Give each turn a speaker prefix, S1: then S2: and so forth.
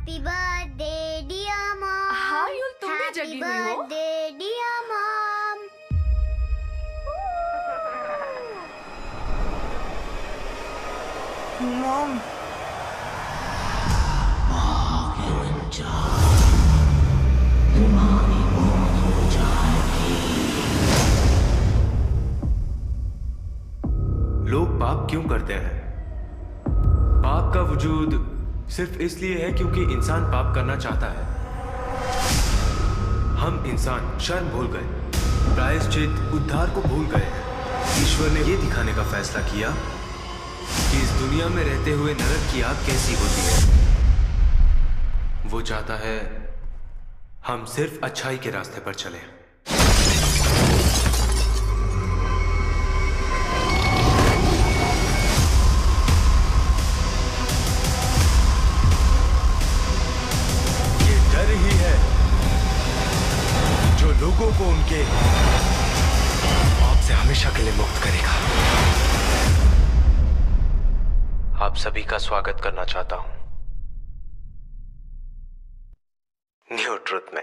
S1: Happy birthday dear mom hi यूँ तुम भी जगी हुई हो। Happy birthday dear mom mom
S2: लोग पाप क्यों करते हैं? पाप का वजूद सिर्फ़ इसलिए है क्योंकि इंसान पाप करना चाहता है। हम इंसान शर्म भूल गए। प्रायश्चित उद्धार को भूल गए। ईश्वर ने यह दिखाने का फैसला किया कि इस दुनिया में रहते हुए नरक की आग कैसी होती है। वो चाहता है हम सिर्फ़ अच्छाई के रास्ते पर चलें। लोगों को उनके आपसे हमेशा के लिए मुक्त करेगा। आप सभी का स्वागत करना चाहता हूँ। न्यू ट्रुथ में।